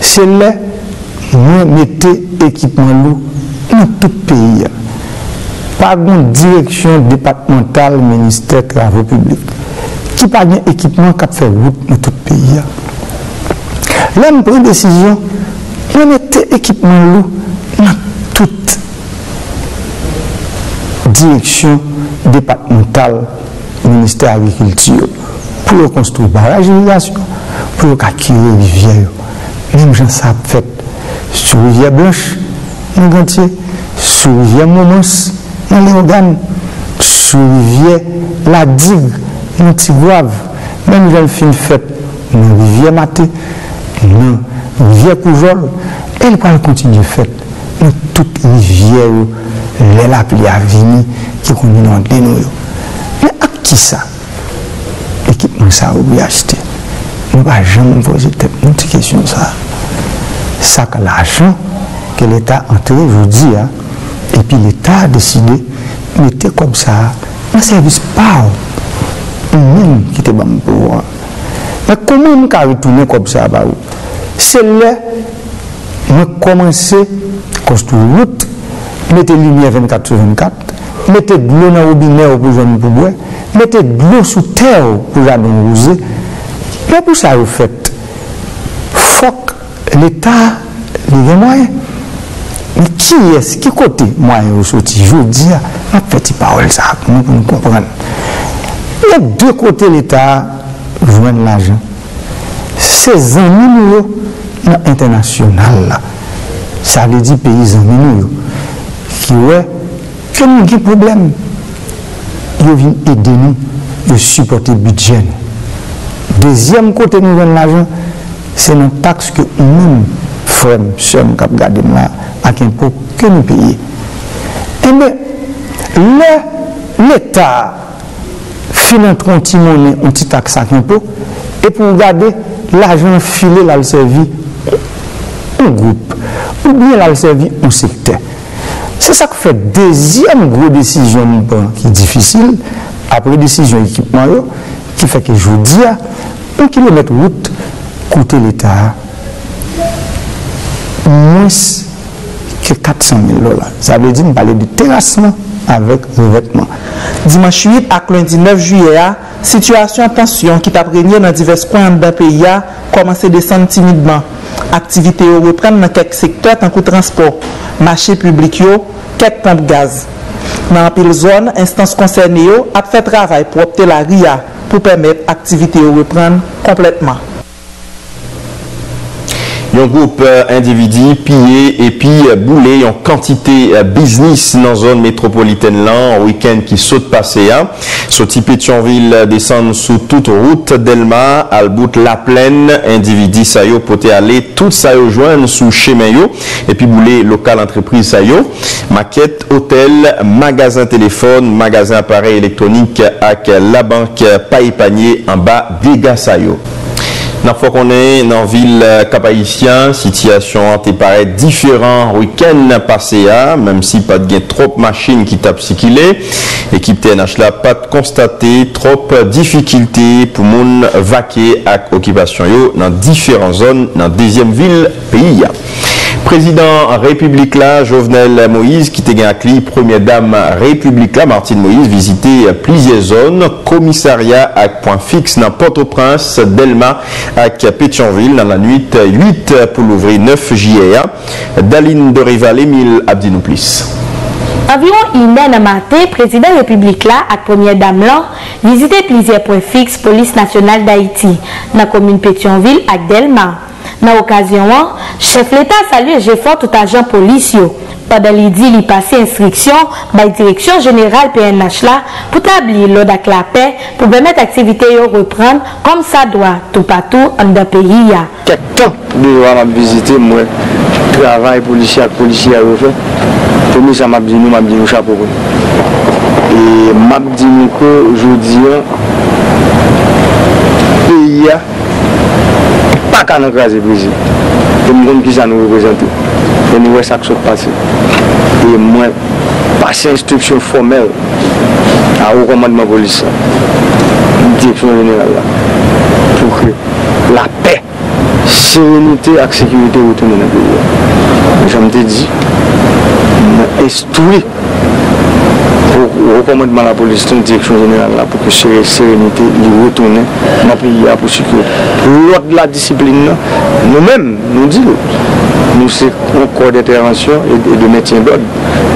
Le, mwen mette ekipman lou nan tout peyi ya. Pa goun direksyon departemental Ministèr Kravo Publik. Ki pa gen ekipman kap fè wout nan tout peyi ya. Lè mwen pren desisyon, mwen mette ekipman lou nan tout direksyon departemental Ministèr Agriculture pou yo konstrou baraj irigasyon, pou yo kakire rivye yo. Mèm jan sa ap fèt sou rivye blanche, mwen gantye, sou rivye moumons, nan le ogan, sou rivye la dig, nan tigwav, mèm jan fin fèt nan rivye mate, nan rivye koujol, el kwa l kontinye fèt nan tout rivye yo, lè la pli avini ki kesyon sa. Sa ka la jan ke l'Etat antre joudi ya, epi l'Etat a deside mette kom sa nan servis pa ou. Mwen ki te ban mwen pou an. Mwen koman mwen ka retounen kom sa ba ou? Se le, mwen komanse konstou route, mette linye 24-24, mette glou nan roubine ou pou joun pou bwe, mette glou sou ter ou pou joun nou rouze, mwen pou sa ou fèt, fok l'Etat li gen mwen, mwen ki yes, ki kote mwen ou soti, joudi ya, mwen fèti parol sa, mwen pou nou kompran. Mwen de kote l'Etat jwen l'ajan, se zanmi nou yo, nan internasyonal la, sa li di peyi zanmi nou yo, ki wè, ke nou ki problem yo vin ede nou supporte budjen dezyem kote nou ven l'ajan se nan taks ke ou moun frem, sem, kap gade mla ak impou ke nou peye eme le l'Etat finan tronti mounen ou ti taks ak impou e pou gade l'ajan file lal servi ou group ou bien lal servi ou sekte Se sa kou fè dezyem gro desisyon mwen ki difisil, apre desisyon ekipman yo, ki fè ke joudi ya, un kilomet wout koute l'Etat mwes ke 400 400.000 lola. Sa vle di m pale di terasman avèk revetman. Dimanche 8 ak lundi 9 juye a, situasyon tansyon ki tap renyen nan divers kwen an da peyi a, komanse desan timidman. Aktivite yo repren nan kek sektor tankou transport, mache publik yo, kek pomp gaz. Nan apil zon, instans konsen yo ap fè travay pou opte la ria pou pèmèp aktivite yo repren kompletman. Yon goup individi piye epi boule yon kantite biznis nan zon metropoliten lan wikend ki sot pase ya. Soti Petionville desan sou tout route Delma al bout la plen individi sayo pote ale tout sayo jwen sou chemen yo epi boule lokal entreprise sayo. Maket, hotel, magazin telefon, magazin aparey elektronik ak la bank paipanye an ba dega sayo. Nan fwa konen nan vil kapayisyan, sityasyon an te pare diferan wiken pase ya, mem si pat gen trop machin ki tap si ki le, ekip TNH la pat konstate trop difikilte pou moun vake ak okipasyon yo nan diferan zon nan dezyem vil peyi ya. Prezident Republik la, Jovenel Moïse, ki te gen ak li, Premier Dame Republik la, Martine Moïse, vizite plizye zon, komisarya ak point fixe nan Port-au-Prince, Delma ak Petionville nan la nuit 8 pou louvri 9 JA. Daline de Rival, Emile Abdinouplis. Environ inè nan mate, Prezident Republik la ak Premier Dame lan, vizite plizye point fixe Polis Nationale d'Haïti nan komine Petionville ak Delma. Nan okasyon an, chef l'Etat salye jefan tout ajan polis yo. Padan li di li pase instriksyon bay direksyon jeneral PNH la pou tabli lod ak la pe pou bemet aktivite yo repran kom sa doa tou patou an da peyi ya. Kek tan de wan ap vizite mwen travay polisya ak polisya yo fe, pou mi sa map di nou map di nou chapo kon. E map di nou ko jodi an, peyi ya, pa kan an krasi prezi. E mwen ki sa nou reprezenti. E nou wè sak sot pase. E mwen pase instruksyon fomel a ou komadman polis sa. Direksyon jeneral la. Pou ke la pe sérénité et sécurité retourner dans le pays. J'en ai dit, instruit pour recommandement la police, une direction générale là, pour que la sérénité retourne dans le pays pour que l'ordre de la discipline, nous-mêmes, nous disons, nous c'est un corps d'intervention et de maintien d'ordre.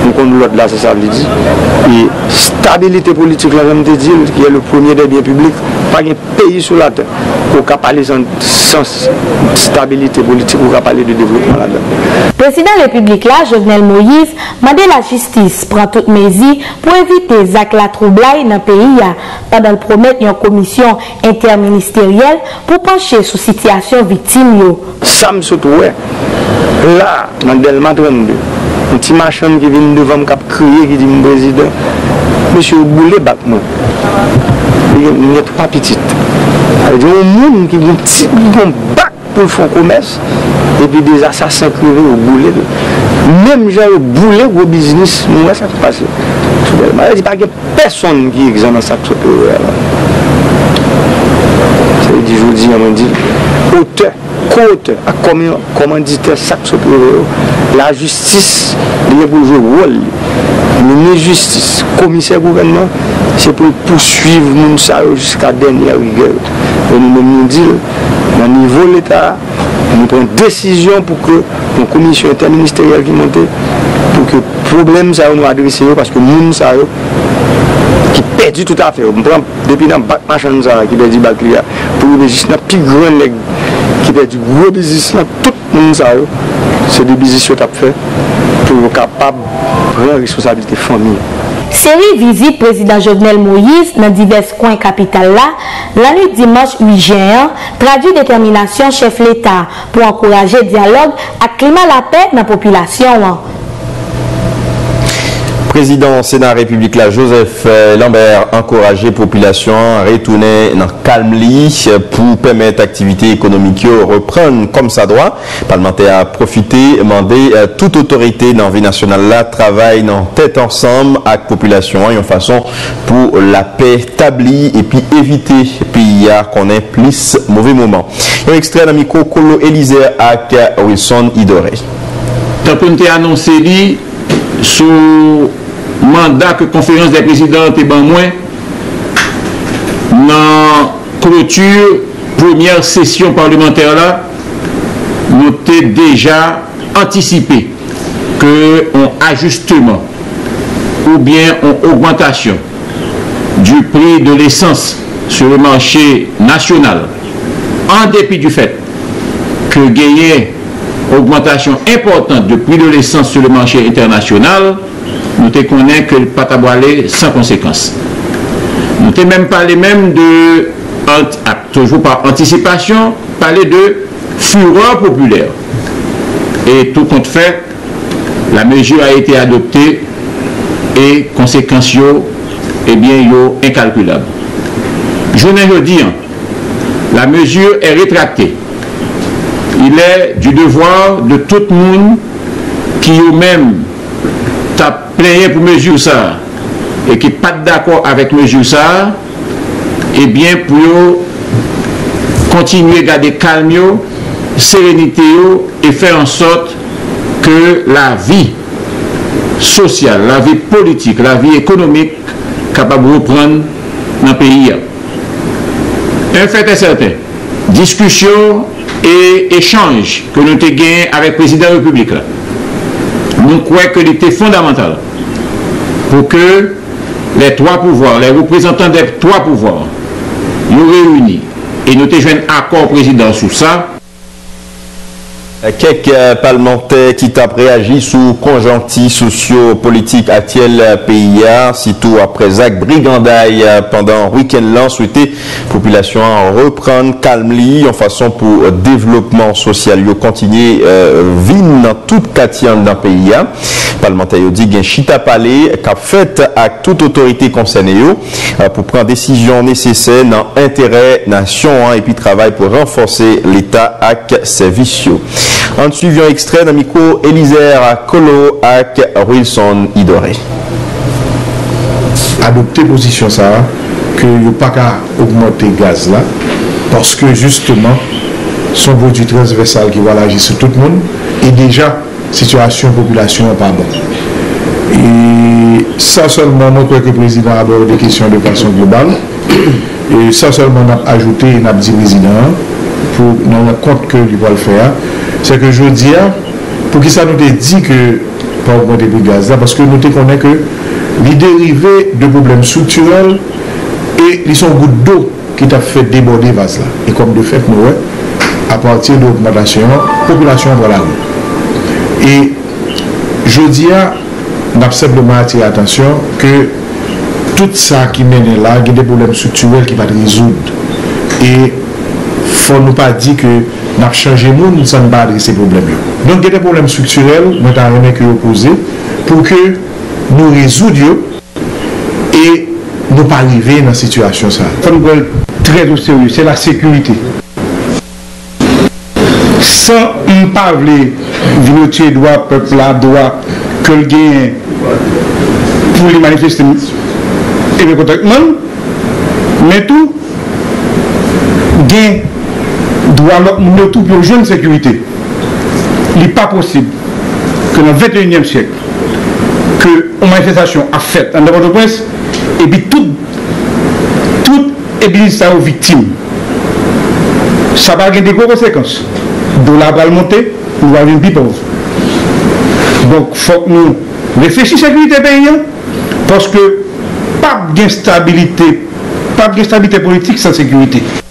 Nous connaissons l'ordre là, c'est ça veut dire. Et stabilité politique, là, je me dire, qui est le premier des biens publics, pas un pays sur la terre pour parler sans stabilité politique, pour parler de développement là-dedans. Président de la République là, Jovenel Moïse, mandé la justice prend toute mesure pour éviter Zach la troublaille dans le pays pendant promettre une commission interministérielle pour pencher sur la situation victime. Ça me saute, là, dans Delma 32, un petit machin qui vient devant me crier, qui dit président, monsieur Boulé, bat moi. Il y a trois petites. Il y a un monde qui vient petit bac pour faire commerce, et puis des assassins crevés au boulet. Même j'ai le boulet au business, moi ça se passe. N'y a pas personne qui examine ça. C'est dit, je vous dis, on dit, auteur la justice il pour jouer rôle la justice commissaire gouvernement c'est pour poursuivre nous jusqu'à dernière rigueur et nous nous disons au niveau de l'État nous prenons décision pour que une commission interministérielle qui monte pour que le problème ça nous adresser parce que nous ça qui perdu tout à fait. Depuis le bac machin qui perdu bac pour le juste dans plus grand le ki pe di gwo bizis nan tout moun sa yo se de bizis yo tap fe pou yo kapab pren responsabilite fami Seri vizit prezident Jovenel Moïse nan divers kwen kapital la, lani dimanche 8 jan, tradu determinasyon chef l'Etat pou ankoraje diyalog ak klima la pe nan populasyon an. Président Sénat République Joseph euh, Lambert encouragé population à retourner dans calme pour permettre l'activité économique reprendre comme ça doit. Parlementaire a profité, demandé à toute autorité dans la vie nationale là travaille dans tête ensemble avec population en façon pour la paix établie et puis éviter pays qu'on ait plus mauvais moment. Un extrait d'un micro Colo avec Wilson Idoré. Qu'on annoncé sous mandat que conférence des présidents était ban moins dans clôture première session parlementaire là nous déjà anticipé que un ajustement ou bien une augmentation du prix de l'essence sur le marché national en dépit du fait que gagner augmentation importante du prix de l'essence sur le marché international nous te connaissons que le pataboilé sans conséquence. Nous te même parlé même de, ah, toujours par anticipation, parler de fureur populaire. Et tout compte fait, la mesure a été adoptée et conséquences eh bien, yo incalculable. Je ne veux dire, la mesure est rétractée. Il est du devoir de tout le monde qui eux ta plenye pou mejou sa, e ki pat d'akor avèk mejou sa, ebyen eh pou yo kontinye gade kalm yo, serenite yo, e fè an sot ke la vi sosyal, la vi politik, la vi ekonomik, kapab repran nan peyi ya. Un fète certain, diskusyon e échange ke nou te gen avèk prezident republikan. Nous croyons que était fondamental pour que les trois pouvoirs, les représentants des trois pouvoirs, nous réunissent et nous un accord président sur ça Quelques parlementaires qui ont réagi sous conjonctif socio-politique actuel pays, surtout après Zach Brigandaille pendant le week-end là, souhaité population reprendre calmement en façon pour développement social, continuer euh, vivre dans toute quartier dans pays. Parlementaire dit qu'il chita palais qu'a fait avec toute autorité concernée euh, pour prendre décision nécessaire dans l'intérêt nation hein, et puis travail pour renforcer l'État avec services. En suivant extrait micro à Colo avec Wilson Idoré. Adopter position ça, que n'y a pas qu'à augmenter gaz là, parce que justement, son produit transversal qui va agir sur tout le monde. Et déjà, situation population n'est pas bonne. Et ça seulement, nous que le président a abordé des questions de façon globale. Et ça seulement, on a ajouté, on a dit président, pou nan lakot ke li wale fè a, se ke jodi a, pou ki sa nou te di ke pa augmente pou gaz la, paske nou te konen ke li derive de problem souturel e li son gout do ki ta fè deborde vaz la. E kom de fèk nou wè, a partir de augmentation, populasyon wala ou. E jodi a, napsep de ma ati atensyon ke tout sa ki mène la, gen de problem souturel ki va te rezoud. E fò nou pa di ke nap chanje moun, nou san ba adrese problem yo. Don gen de problem strukturel, nou tan remè ki yo pose, pou ke nou rezoud yo, e nou pa rive nan situasyon sa. Fò nou gwen trez ou seryo, se la sekurite. San m pa vle vinotye doa, pepla, doa, kol gen pou li manifeste ebe kontakman, men tou gen pou alok moun yo tou pou yo joun sekurite. Li pa posib ke nan 21e siyek ke ou manifestasyon a fèt an devote pwens ebi tout tout ebi sa ou vitim. Sa pa gen de gwo konsekans. Do la bal monte, nou avin bi pov. Donk fok nou reflechi sekurite pe yon poske pap gen stabilite pap gen stabilite politik sa sekurite.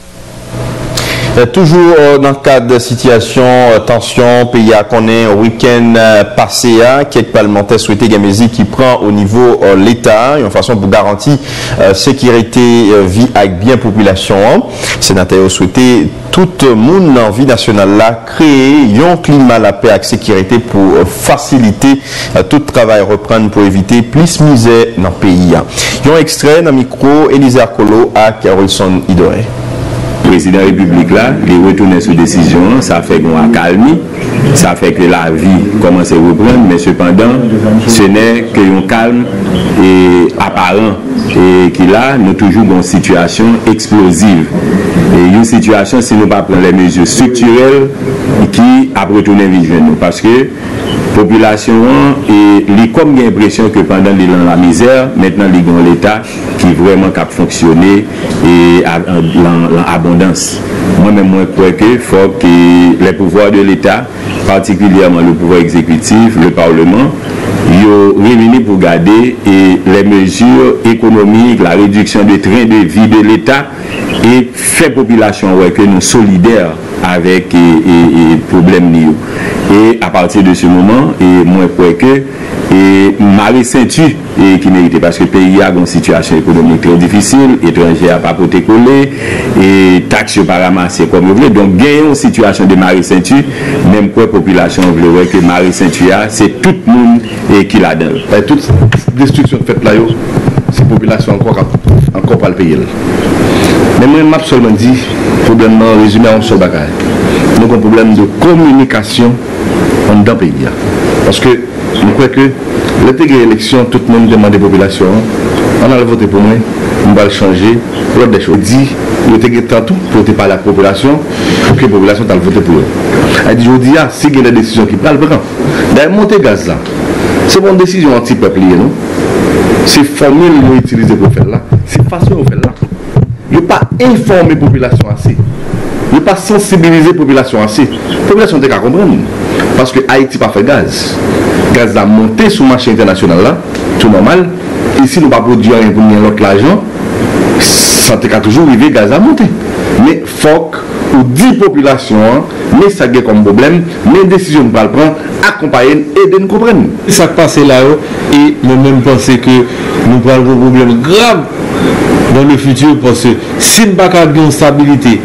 Euh, toujours euh, dans le cadre de situation, euh, tension, pays à connaître, week-end passé, quelques parlementaires souhaitaient Gamézi qui prend au niveau l'État, une façon pour garantir sécurité, vie avec bien population. Sénateur souhaité tout le monde dans la vie nationale là créer un climat la paix avec sécurité pour faciliter tout travail reprendre pour éviter plus misère dans le pays. Un extrait dans le micro Élisée Arcolo à Carolson Idoré président République là, il retourne sur décision, ça fait qu'on a calmé, ça fait que la vie commence à reprendre, mais cependant, ce n'est qu'un calme et apparent et qui là, nous toujours une situation explosive. Et une situation, si nous ne pas prendre les mesures structurelles qui que population et les comme l'impression que pendant la misère, maintenant les l'État qui vraiment a fonctionné et en abondance. Moi-même, moi, je crois qu'il faut que les pouvoirs de l'État, particulièrement le pouvoir exécutif, le Parlement, yo réunis pour garder les mesures économiques, la réduction des trains de vie de l'État et faire population ouais, que nous solidaires avec les problèmes Et à partir de ce moment, et moi crois que et Marie Saint-Tu qui méritait parce que le pays a une situation économique très difficile, étranger à pas côté collé et taxes pas ramasser comme vous voulez. Donc gagner une situation de Marie Saint-Tu, même quoi population voulait que Marie Saint-Tu c'est tout le monde et qui l'a donne. Toute destruction faite là, c'est la population encore, pas le payer. Mais moi, je seulement dit, problème résumé en ce bagage. Donc, un problème de communication dans le pays. Parce que, je crois que, l'élection, tout le monde demande des populations, on a voté pour moi, on va le changer, l'autre des choses. dit, y a tout pour voter par la population, pour que la population ait voté pour eux. Elle dit, je dis, ah, si il y décisions qui parlent, d'ailleurs, monter gaz là, c'est une décision anti-peuple, non? C'est formule qu'on utilise pour faire là, anticipasyon ou fel la. Yo pa informe populasyon ase. Yo pa sensibilize populasyon ase. Populasyon te ka kompren. Paske Haiti pa fe gaz. Gaz la monte sou machin internasyonal la. Tout normal. E si nou pa produ an yon pou mwen lot la jan, sa te ka toujou rive gaz la monte. Me fok ou di populasyon an, me sa ge kon problem, me desisyon pral pran, akompayen, eden kompren. Sa kpase la yo, e mwen mwen pense ke nou pral pou problem grav dans le futur parce que si nous n'avons pas une stabilité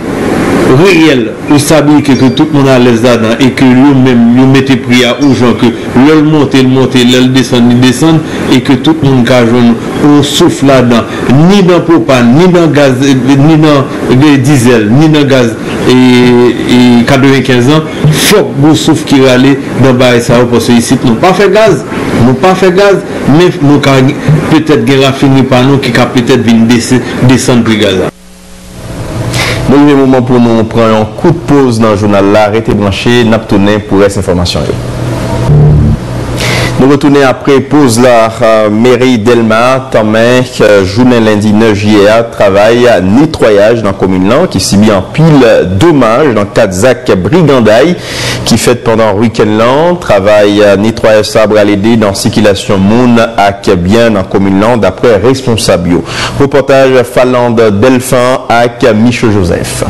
réelle ou stabilité que tout le monde a l'aise là-dedans et que nous-mêmes nous mettons prière aux gens que l'eau monte, le monte, l'eau descend, il descend et que tout le monde a un souffle là-dedans, ni dans propane, ni dans gaz, ni dans euh, diesel, ni dans gaz et, 95 ans, faut que vous souffle qui aller dans ça parce que ici nous pas fait gaz, nous pas fait gaz, mais nous peut-être raffiné par nous qui peut-être venir descendre le gaz. le moment pour nous prendre un coup de pause dans le journal là, arrêtez branché, n'a pour reste information. Nous retournons après pause la euh, mairie Delmar, Tomé, euh, journée lundi 9 juillet, travail à nettoyage dans la commune là, qui mis en pile dommage dans ZAC Brigandaille, qui fait pendant le week-end là, travail à nettoyage sabre à l'aider dans la circulation moun à bien dans la commune là, d'après responsable. Reportage Falande Delphin avec Michel Joseph.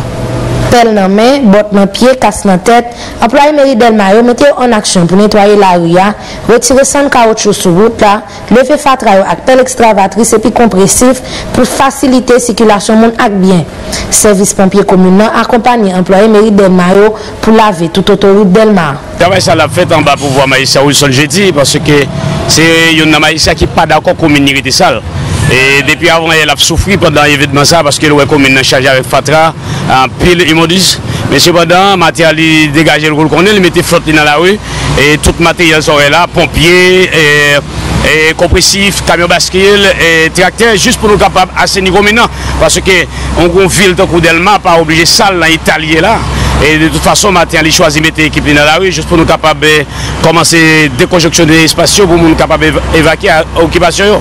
Pel nan men, bot nan piye, kas nan tet, employe meri del mayo mette yo an aksyon pou netwaye la ria, retire san kaotchou sou vout la, leve fatra yo ak pel ekstravatris epi kompresif pou fasilite sikilasyon moun ak bien. Servis pompye komun nan akompany employe meri del mayo pou lave tout otorite del ma. Davay sa la fet an ba pou vwa Maïssa ou son jeti, parce ke se yon nan Maïssa ki pa d'akon komun nirite sal. Et depuis avant, elle a souffert pendant l'événement ça parce que le commune est chargé avec Fatra, en pile immodus. Mais cependant, matériel dégagé le rôle qu'on est, il mettait flotte dans la rue et tout matériel serait là, pompiers, et, compressifs, camions bascule et tracteurs, juste pour nous capables niveau maintenant. Parce que on ville de Coudelma, pas obligé salle dans l'Italie là. Et de toute façon, matin, choisi de mettre l'équipe dans la rue juste pour nous capables de commencer à déconjonctionner l'espace pour nous capables d'évacuer l'occupation.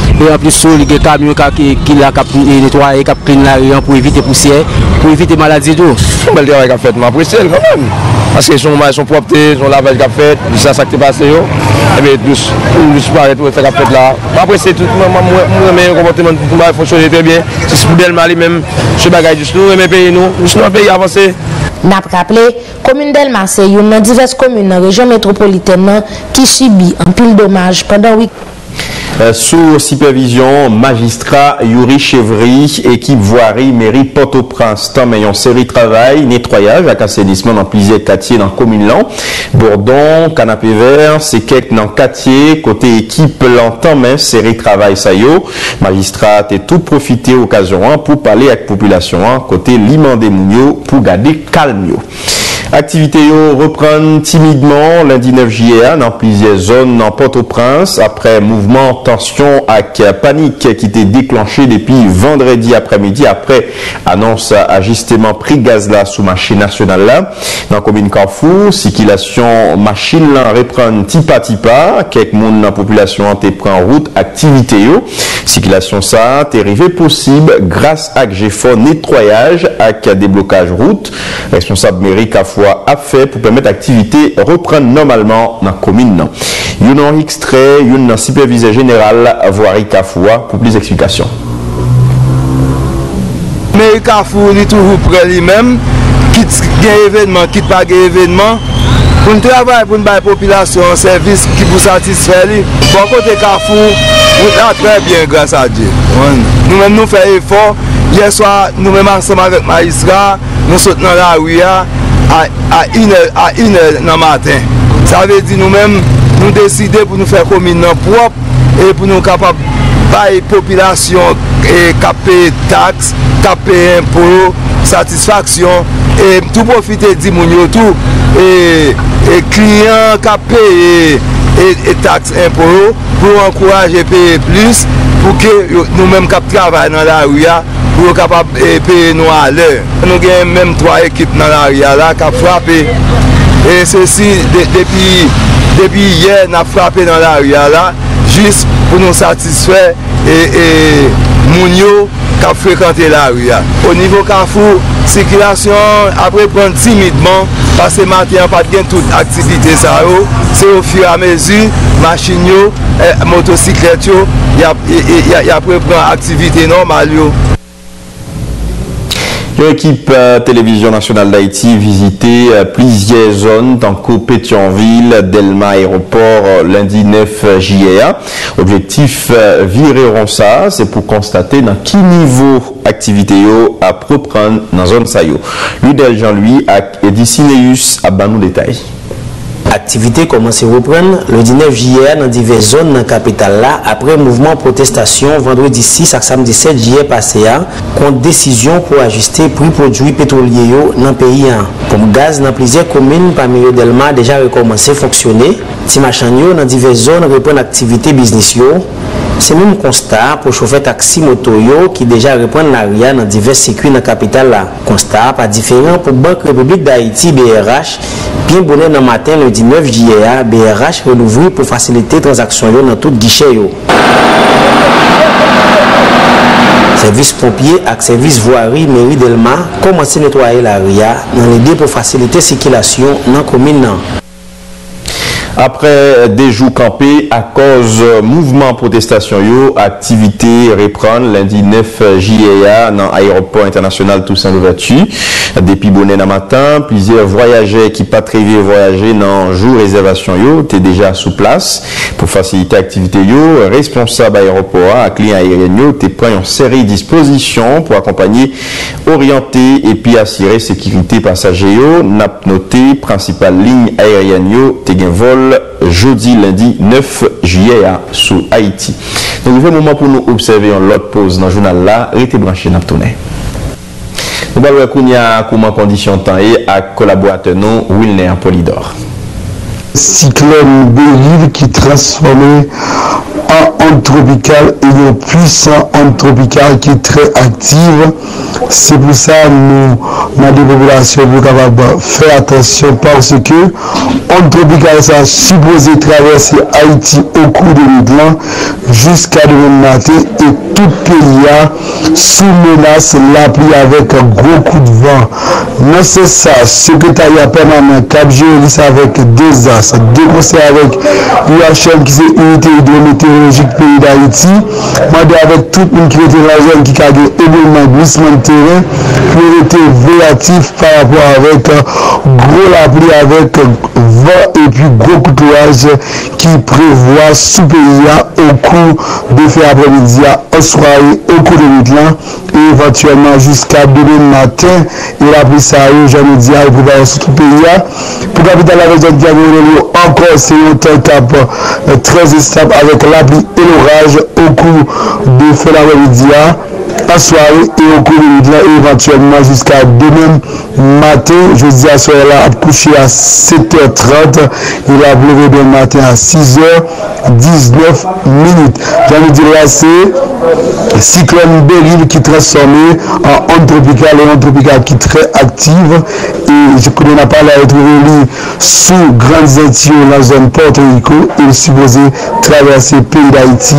E an plis sou li ge kamyon ki la kap netwaye, kap klin la riyan pou evite pousye, pou evite maladi. Son bel travay kap fet, mwen apresye el kanmen. Aske son mwen son propte, son lavaj kap fet, disa sakte pase yo, ebe dous, dous paret ou e fe kap fet la. Mwen apresye tout, mwen yon kompote mwen tout mwen fonsyone te bien. Se pou del mali men, se bagay dous nou, reme peyi nou, dous nou an peyi avanse. Nap kaple, komune del Marseille yon nan divers komune nan rejon metropoliten nan ki chibi an pil domaj pandan wik. Euh, sous supervision magistrat Yuri Chevry, équipe voirie mairie Port-au-Prince, tant une série travail, nettoyage, avec assainissement dans plusieurs quartiers dans commune là. Bourdon, Canapé Vert, c'est quelques dans quartier, côté équipe l'entend mais série travail ça y est. Magistrat et tout profité occasion hein, pour parler avec la population, hein, côté Liman des pour garder calme. Activité reprend timidement lundi 9 juillet dans plusieurs zones dans Port-au-Prince. Après mouvement tension avec panique qui était déclenché depuis vendredi après-midi après annonce ajustement prix gaz là sous marché national là. Dans commune Carrefour circulation machine là reprend tipa tipa. Quelques monde dans la population ont pris route. Activité yo circulation ça arrivé possible grâce à GFO nettoyage avec déblocage route responsable mairie Carrefour fwa ap fè pou pèmèt aktivite repren normalman nan komine nan. Yon nan ekstre, yon nan sipervize general voari Kafwa pou plis eksplikasyon. Meri Kafwa li toujou pre li mèm, kit gen evenman, kit pa gen evenman, pou nou travay pou nou bay popilasyon, servis ki pou satisfè li. Bon kote Kafwa, nou la tre bien grâs a Diyo. Nou mèm nou fè efor, yè swa nou mèm ansèman vek Maïsra, nou sot nan la ouya, a 1 nan maten. Sa ve di nou men nou deside pou nou fè komine nan prop e pou nou kapap baye popilasyon e kape taks, kape impor, satisfaksyon e tout profite di moun yo tou e, e kliyan kape e, e, e taks impor pou ankouraje peye plus pou ke nou men kap travay nan la ouya pou yo kapap e peye nou a lè. Nou gen menm 3 ekip nan la ria la kap frape. E se si de, depi, depi yè nan frape nan la ria la, jis pou nou satisfè e, e moun yo kap frekante la ria. O nivou kafou, sikilasyon apre pran timidman, pase maten pat gen tout aktivite sa yo, se yo fure a mezi, machin yo, motosiklet yo, ya, ya, ya, ya pre pran aktivite normal yo. L'équipe euh, Télévision nationale d'Haïti visitait euh, plusieurs zones dans Pétionville, Delma Aéroport euh, lundi 9 juillet. Objectif virer ça, c'est pour constater dans quel niveau activité à reprendre dans la zone Sayo. Ludel Jean-Louis et Edicineus à Banou Détail. Aktivite komanse repren le 19 jiyer nan dive zon nan kapital la apre mouvment protestasyon vendredi 6 ak samdi 7 jiyer pase ya kont desisyon pou ajuste pri prodjou petrolye yo nan peyi an. Pom gaz nan plizye komine pa miyo delma deja rekomanse foksyone, ti machan yo nan dive zon repren aktivite biznis yo. Se moun konsta pou choufe taksi moto yo ki deja repren l'aria nan dive sekwi nan kapital la. Konsta pa diferent pou Bank Republik d'Haïti BRH Bien bonnen nan matin le 19 JEA, BRH relouvri pou fasilite transaksyon yo nan tout gichet yo. Servis pompye ak servis voari Meri Delma komanse netwaye la ria nan lede pou fasilite sikilasyon nan komine nan. Apre dejou kampe, a koz mouvment protestasyon yo, aktivite repran lendi 9 JEA nan Aeroport Internasyonal Toussaint Louverture. Depi bonen nan matan, plizier voyaje ki patrive voyaje nan jou rezervasyon yo te deja sou plas. Po fasilite aktivite yo, responsab Aeroport a klien aeryen yo te pren yon seri disposisyon pou akompanyi oryante epi asire sekirite pasaje yo. Nap note, principal ligne aeryen yo te gen vol jodi lundi 9 juye sou Haiti. Nou vè mouman pou nou obseve yon lot pose nan jounal la, rete branche nap toune. Nou balwe koun ya kouman kondisyon tan e ak kolabouate nou Wilner Polidor. cyclone Béril qui transformé en onde tropicale et une puissante onde tropicale qui est très active. C'est pour ça que nous, la population, nous capables faire attention parce que onde tropicale, ça a supposé traverser Haïti au cours de l'hiver jusqu'à demain matin et tout pays a sous menace la pluie avec un gros coup de vent. Mais c'est ça, secrétariat permanent Cap Géolis avec deux ans se dekose avèk UHM ki se unité hidrometeorologik peyi d'Haïti, mwade avèk tout moun ki rete la zon ki kage ebouman glisman teren, pou rete velatif par rapport avèk gro la pli avèk van epi gro koutouaj ki prevoa sou peyi ya ou kou de fè apremidia oswa e ou kou de mitlan et éventuellement jusqu'à demain matin. Et la pli sa yo janè diya et prevoit sou tout pays ya pou kapita la rezon diagnoné encore c'est une étape euh, très stable avec la pluie et l'orage au cours de fin d'après-midi la soirée et au cours de là éventuellement jusqu'à demain matin. Je dis à soirée là, à coucher à 7h30. Il a levé demain matin à 6h19 minutes. J'en ai dit là, c'est cyclone Beryl qui transformé en onde tropicale et onde tropicale qui est très active. Et je connais pas la retrouver sous grandes Antilles la zone Porto Rico et supposé traverser le pays d'Haïti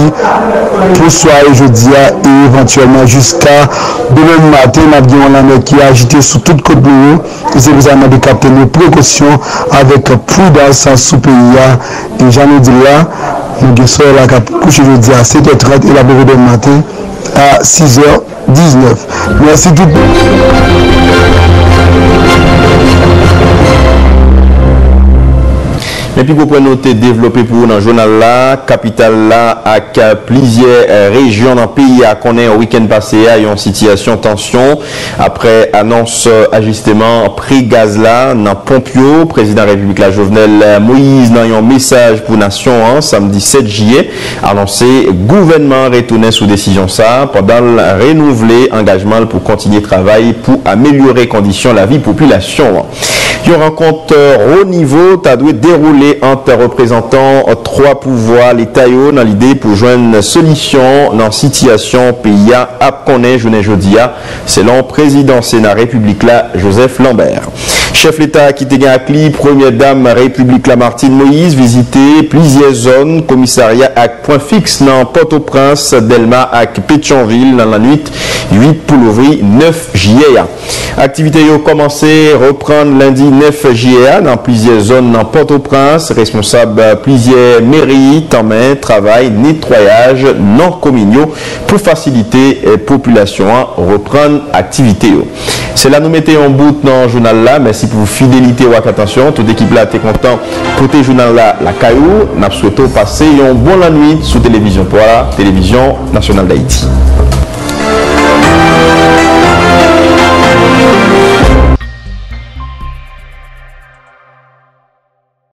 pour soirée jeudi et éventuellement jusqu'à demain matin, nous avons qui a agité sous toute côte de nous. C'est pour ça que capté nos précautions avec prudence sous pays. Et j'en ai dit là, nous sommes là couché jeudi à 7h30 et la bébé demain matin à 6h19. Merci tout le monde. Epi pou prenote devlope pou nan jounal la, kapital la ak plizye rejyon nan piya konen o wikend pase a yon sityasyon tansyon. Apre anons ajisteman pri gaz la nan Pompio, prezident republik la jovenel Moïse nan yon mesaj pou nasyon an, samdi 7 jye, anonse gouvenman retounen sou desisyon sa, pandan renouvle engajman pou kontinye travay pou amelyore kondisyon la vi populasyon. Yon renkont ro nivou ta dwe deroule ant reprezentan 3 pouvoi l'Etat yo nan lide pou jwen solisyon nan sityasyon piya ap konen jounen jodia selon prezident Senat Republik la Joseph Lambert. Chef ki te gen akli, Premier Dame Republik la Martine Moïse vizite plizye zon komisarya ak point fix nan Port-au-Prince, Delma ak Pétionville nan l'anuit 8 pou l'ouvri 9 jyeya. Aktivite yo komanse repran lundi 9 jyeya nan plizye zon nan Port-au-Prince, responsab plizye meri, tanmen, travay, netroyaj nan kominyo pou fasilite populasyon an repran aktivite yo. Se la nou mette yon bout nan jounal la, mersi pou fidelite wak atensyon, tout ekip la te kontan pou te jounal la la kayou, nap souweto pase yon bon lanuit sou televizyon po la, televizyon nasyonal da iti.